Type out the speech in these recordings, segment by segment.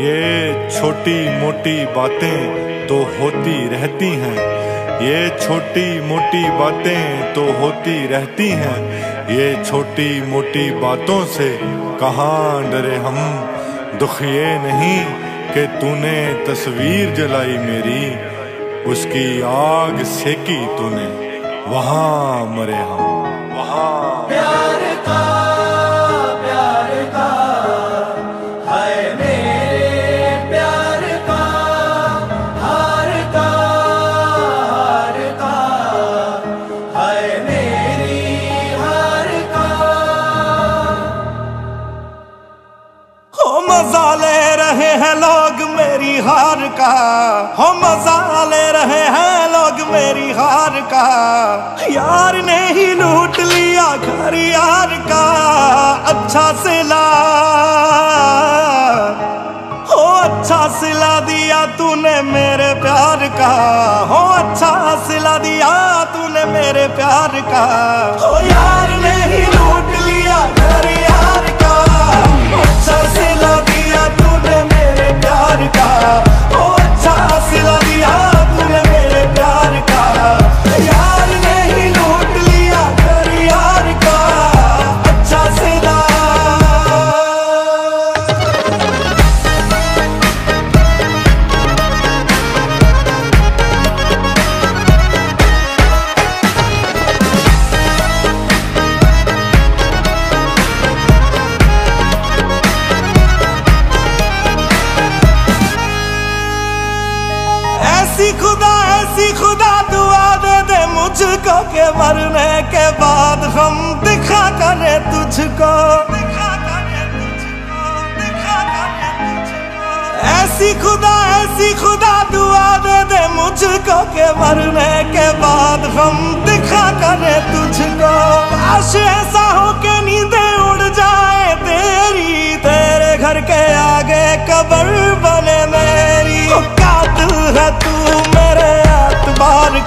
یہ چھوٹی موٹی باتیں تو ہوتی رہتی ہیں۔ یہ چھوٹی موٹی باتیں تو ہوتی رہتی ہیں۔ یہ چھوٹی موٹی باتوں سے کہاں ڈرے ہم؟ دکھ یہ نہیں کہ تو نے تصویر جلائی میری۔ اس کی آگ سیکی تو نے وہاں مرے ہم۔ وہاں۔ کا ہو مزہ لے رہے ہیں لوگ، میری ہار کا۔ یار نے ہی لوٹ لیا گھر یار کا۔ اچھا سلا۔ ہو اچھا سلا دیا تو نے میرے پیار کا۔ ہو اچھا سلا دیا تو نے میرے پیار کا۔ ہو یار نے ہی لوٹ لیا گھر یار کا۔ اچھا سلا دیا تو نے میرے پیار کا۔ کافی خدا دعا دے دے مجھ کو کہ مرنے کے بعد ہم دکھا کرے تجھ کو ایسی خدا ایسی خدا دعا دے دے مجھ کو کہ مرنے کے بعد ہم دکھا کرے تجھ کو کاش ایسا ہو کہ نیندیں اڑ جائے تیری، تیرے گھر کے آگے قبر بنے میری۔ قاتل ہے تو میرے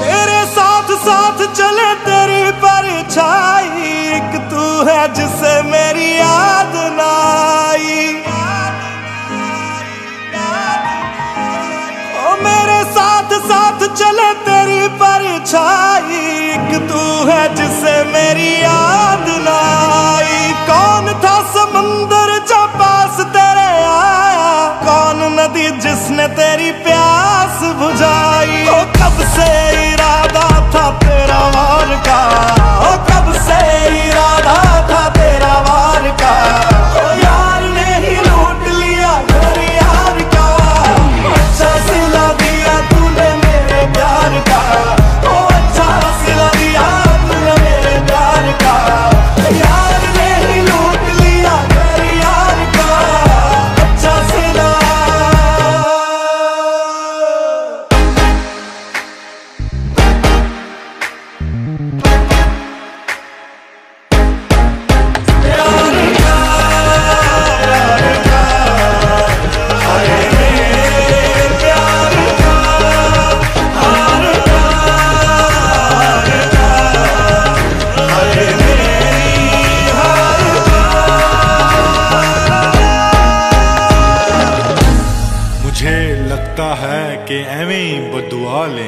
میرے ساتھ ساتھ چلے تیری پرچھائی، ایک تو ہے جسے میری یاد نہ میرے ساتھ ساتھ چلے تیری پرچھائی، ایک تو ہے جسے میری یاد نائی کون تھا سمندر جو پاس تیرے آیا؟ کون ندی جس نے تیری پیاس بجائی وہ کب سے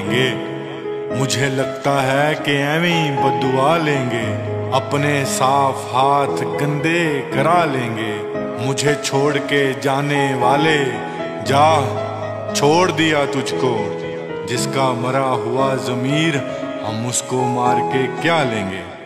لیں گے۔ مجھے لگتا ہے کہ ایویں بدعا لیں گے۔ اپنے صاف ہاتھ گندے کرا لیں گے۔ مجھے چھوڑ کے جانے والے، جا، چھوڑ دیا تجھ کو۔ جس کا مرا ہوا ضمیر، ہم اس کو مار کے کیا لیں گے؟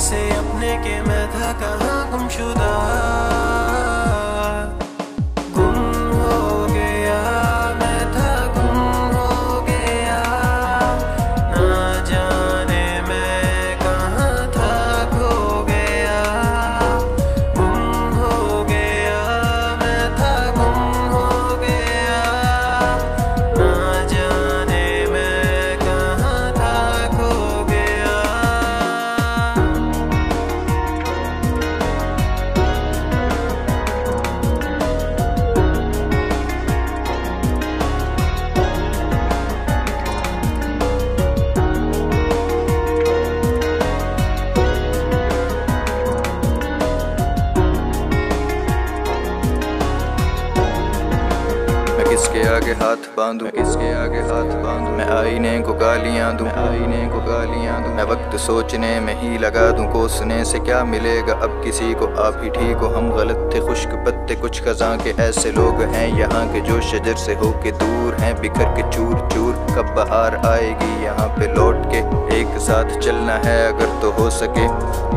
سے اپنے کے میں تھا کہاں باندھوں۔ میں کے آگے ہاتھ باندھوں۔ میں آئینے کو گالیاں دوں۔ میں آئینے کو گالیاں دوں۔ میں وقت سوچنے میں ہی لگا دوں۔ کوسنے سے کیا ملے گا؟ اب کسی کو آپ ہی ٹھیک ہو۔ ہم غلط تھے، خشک پتے، کچھ خزاں کے ایسے لوگ ہیں۔ یہاں کے جو شجر سے ہو کے دور ہیں، بکھر کے چور چور کب بہار آئے گی؟ یہاں پہ لوٹ کے ساتھ چلنا ہے اگر تو ہو سکے،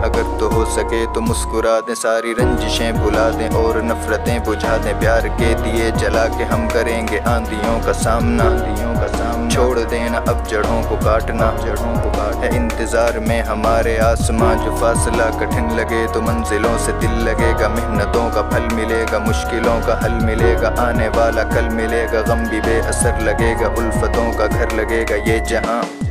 اگر تو ہو سکے تو مسکرا دیں ساری رنجشیں، بھلا دیں اور نفرتیں، بجھا دیں پیار کے دیے جلا کے ہم کریں گے آندھیوں کا سامنا۔ آندھیوں کا سامنا۔ چھوڑ دینا اب جڑوں کو کاٹنا۔ جڑوں کو کاٹ ہے انتظار میں ہمارے آسماں، جو فاصلہ کٹھن لگے تو منزلوں سے دل لگے گا۔ محنتوں کا پھل ملے گا، مشکلوں کا حل ملے گا۔ آنے والا کل ملے گا۔ غم بھی بے اثر لگے گا، الفتوں کا گھر لگے گا۔ یہ جہاں